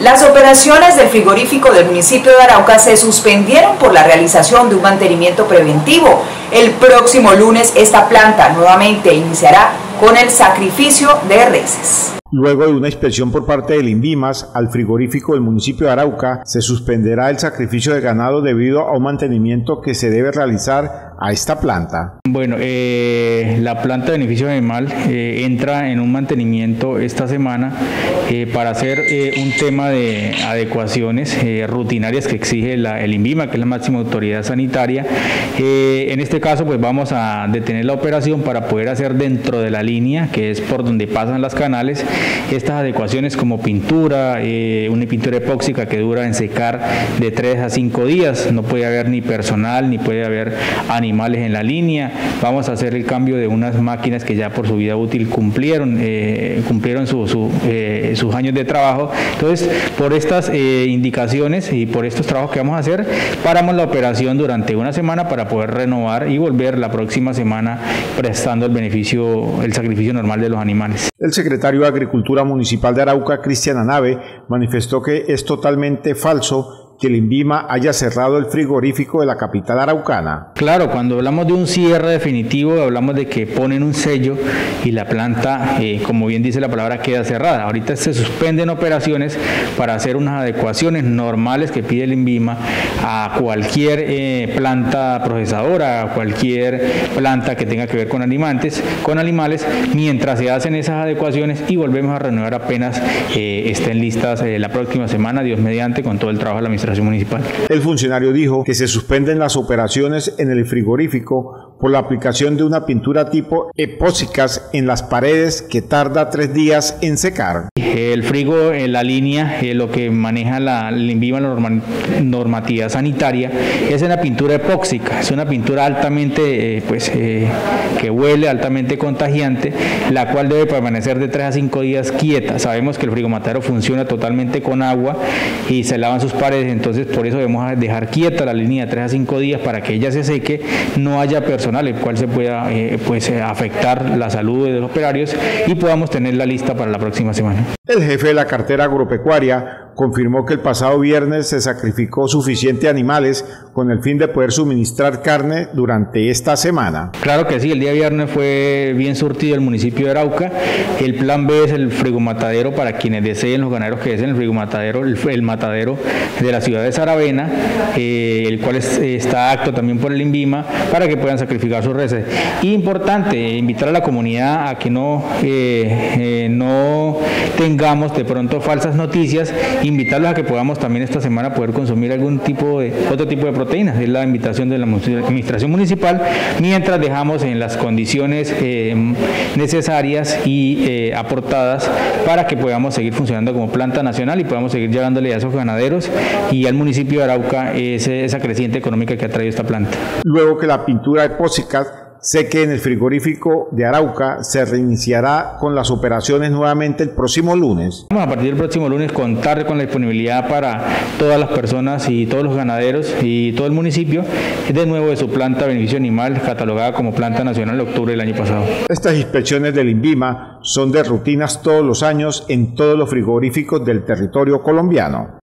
Las operaciones del frigorífico del municipio de Arauca se suspendieron por la realización de un mantenimiento preventivo. El próximo lunes esta planta nuevamente iniciará con el sacrificio de reses. Luego de una inspección por parte del INVIMAS al frigorífico del municipio de Arauca, se suspenderá el sacrificio de ganado debido a un mantenimiento que se debe realizar a esta planta. Bueno, eh, la planta de beneficio animal eh, entra en un mantenimiento esta semana eh, para hacer un tema de adecuaciones rutinarias que exige el INVIMA, que es la máxima autoridad sanitaria. en este caso, pues vamos a detener la operación para poder hacer dentro de la línea, que es por donde pasan las canales, estas adecuaciones como pintura, eh, una pintura epóxica que dura en secar de 3 a 5 días, no puede haber ni personal ni puede haber animales en la línea, vamos a hacer el cambio de unas máquinas que ya por su vida útil cumplieron, eh, cumplieron eh, sus años de trabajo, entonces por estas indicaciones y por estos trabajos que vamos a hacer, paramos la operación durante una semana para poder renovar y volver la próxima semana prestando el beneficio, el sacrificio normal de los animales. El secretario de Agricultura Municipal de Arauca, Cristian Anave, manifestó que es totalmente falso que el INVIMA haya cerrado el frigorífico de la capital araucana. Claro, cuando hablamos de un cierre definitivo, hablamos de que ponen un sello y la planta, eh, como bien dice la palabra, queda cerrada. Ahorita se suspenden operaciones para hacer unas adecuaciones normales que pide el INVIMA a cualquier eh, planta procesadora, a cualquier planta que tenga que ver con animales, con animales, mientras se hacen esas adecuaciones y volvemos a renovar apenas eh, estén listas la próxima semana, Dios mediante, con todo el trabajo de la El funcionario dijo que se suspenden las operaciones en el frigorífico por la aplicación de una pintura tipo epóxicas en las paredes que tarda tres días en secar. El frigo en la línea, eh, lo que maneja la, la normativa sanitaria, es una pintura epóxica, es una pintura altamente, eh, pues, eh, que huele, altamente contagiante, la cual debe permanecer de 3 a 5 días quieta. Sabemos que el frigomatero funciona totalmente con agua y se lavan sus paredes, entonces por eso debemos dejar quieta la línea de 3 a 5 días para que ella se seque, no haya el cual se pueda pues, afectar la salud de los operarios y podamos tenerla lista para la próxima semana. El jefe de la cartera agropecuaria confirmó que el pasado viernes se sacrificó suficiente animales con el fin de poder suministrar carne durante esta semana. Claro que sí, el día viernes fue bien surtido el municipio de Arauca. El plan B es el frigomatadero para quienes deseen, los ganaderos que deseen el frigomatadero, el, el matadero de la ciudad de Saravena, eh, el cual está acto también por el INVIMA para que puedan sacrificar sus reses. Importante, invitar a la comunidad a que no, eh, eh, no tengamos de pronto falsas noticias, invitarlos a que podamos también esta semana poder consumir algún tipo de, otro tipo de proteínas. Es la invitación de la administración municipal, mientras dejamos en las condiciones eh, necesarias y eh, aportadas para que podamos seguir funcionando como planta nacional y podamos seguir llevándole a esos ganaderos y al municipio de Arauca esa creciente económica que ha traído esta planta. Luego que la pintura de Pósicas Sé que en el frigorífico de Arauca se reiniciará con las operaciones nuevamente el próximo lunes. Vamos a partir del próximo lunes contar con la disponibilidad para todas las personas y todos los ganaderos y todo el municipio de nuevo de su planta beneficio animal catalogada como planta nacional en octubre del año pasado. Estas inspecciones del INVIMA son de rutinas todos los años en todos los frigoríficos del territorio colombiano.